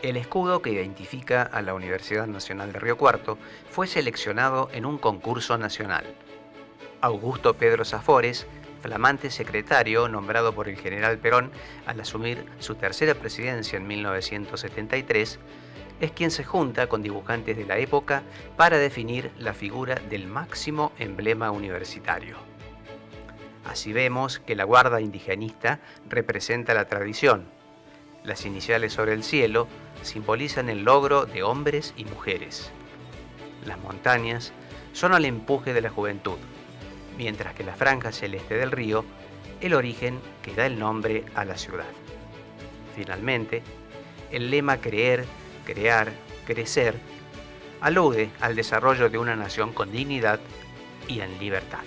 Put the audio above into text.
El escudo que identifica a la Universidad Nacional de Río Cuarto fue seleccionado en un concurso nacional. Augusto Pedro Zafores, flamante secretario nombrado por el general Perón al asumir su tercera presidencia en 1973, es quien se junta con dibujantes de la época para definir la figura del máximo emblema universitario. Así vemos que la guarda indigenista representa la tradición. Las iniciales sobre el cielo simbolizan el logro de hombres y mujeres. Las montañas son el empuje de la juventud, mientras que la franja celeste del río, el origen que da el nombre a la ciudad. Finalmente, el lema creer crear, crecer, alude al desarrollo de una nación con dignidad y en libertad.